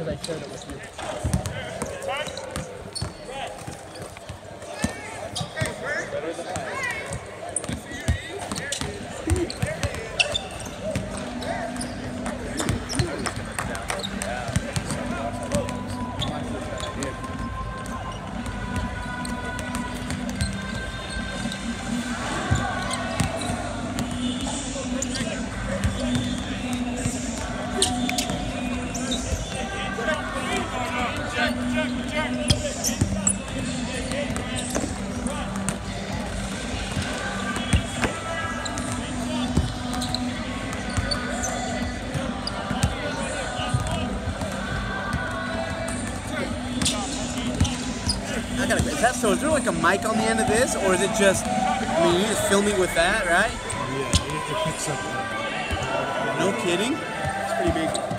because I shared it with you. Better. So is there like a mic on the end of this, or is it just? I mean, you just filming with that, right? Yeah, it, it picks up. Uh, No kidding. It's pretty big.